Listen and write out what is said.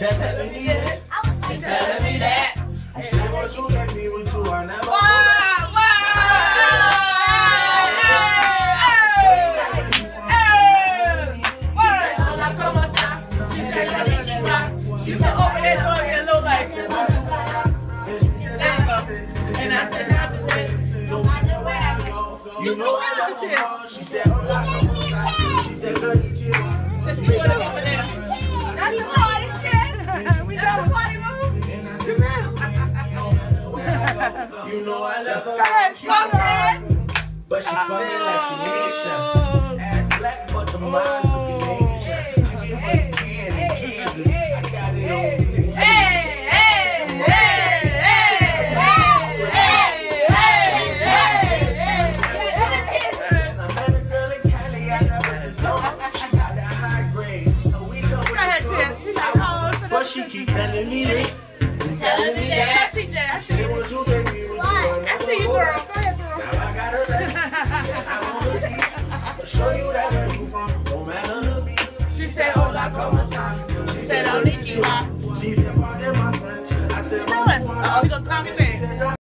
Telling me telling me that. You say what you me with you, I never. Said, open that Oh, you know I love her. She said, oh, I love her. She said, girl, you chill. You wanna go for that? That's the party check. We done the party room. You know I love her. Go ahead, fuck her. But she fucking like she Asian. Ass black, but the mind she keep telling me this. Telling me that. I see you, girl. I see you, girl. Go ahead, girl. Now I got her back. Show you that where you from. No matter the beat. She said, Hola, como está? She said, "I need you." Onichiwa. She said, What my I? I said, What? Uh-oh, he gonna call me back.